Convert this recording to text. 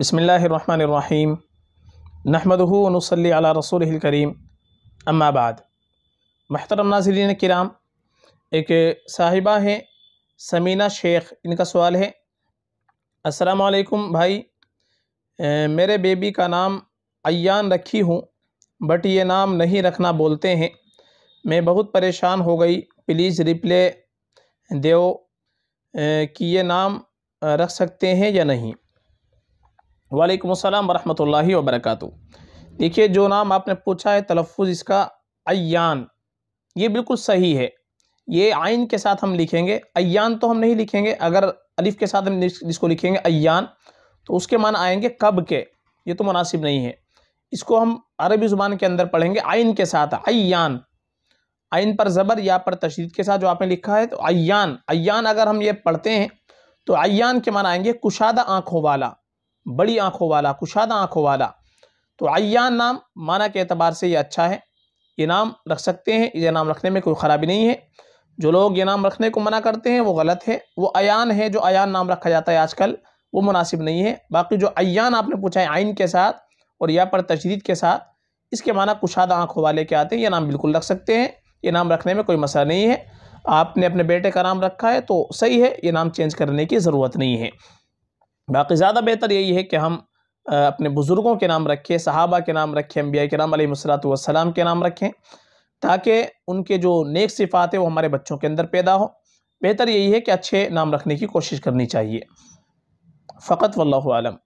बसमीम नहमदनसली रसूल करीम अम्माबाद महतरम नाजरीन कराम एक साहिबा हैं समीना शेख इनका सवाल है असलकुम भाई मेरे बेबी का नाम अयान रखी हूँ बट ये नाम नहीं रखना बोलते हैं मैं बहुत परेशान हो गई प्लीज़ रिप्ले दो कि ये नाम रख सकते हैं या नहीं वालेकुम अस्सलाम वरहमतुल्लाहि वबरकatuh देखिए, जो नाम आपने पूछा है तलफ़ इसका अयान ये बिल्कुल सही है। ये आइन के साथ हम लिखेंगे अयान तो हम नहीं लिखेंगे, अगर अलिफ़ के साथ हम इसको लिखेंगे अयान तो उसके मान आएँगे कब के, ये तो मुनासिब नहीं है। इसको हम अरबी ज़ुबान के अंदर पढ़ेंगे, आइन के साथ अयान आइन पर ज़बर, या पर तशरीद के साथ जो आपने लिखा है तो अयान अयान अगर हम ये पढ़ते हैं तो अयान के मान आएँगे कुशादा आँखों वाला। बड़ी आँखों वाला, कुशादा आँखों वाला। तो अयान नाम, माना के अतबार से ये अच्छा है। ये नाम रख सकते हैं, ये नाम रखने में कोई ख़राबी नहीं है। जो लोग ये नाम रखने को मना करते हैं, वो गलत है। वो अयान है, जो अयान नाम रखा जाता है आजकल, वो मुनासिब नहीं है। बाकी जो अयान आपने पूछा है, आइन के साथ और या पर तशरीद के साथ, इसके माना कुशादा आँखों वाले के आते हैं, ये नाम बिल्कुल रख सकते हैं। ये नाम रखने में कोई मसला नहीं है। आपने अपने बेटे का नाम रखा है तो सही है, ये नाम चेंज करने की ज़रूरत नहीं है। बाकी ज़्यादा बेहतर यही है कि हम अपने बुज़ुर्गों के नाम रखें, सहाबा के नाम रखें अम्बिया के नाम वसलाम के नाम रखें, ताकि उनके जो नेक सिफ़ात है वो हमारे बच्चों के अंदर पैदा हो। बेहतर यही है कि अच्छे नाम रखने की कोशिश करनी चाहिए। फ़कत वल्लम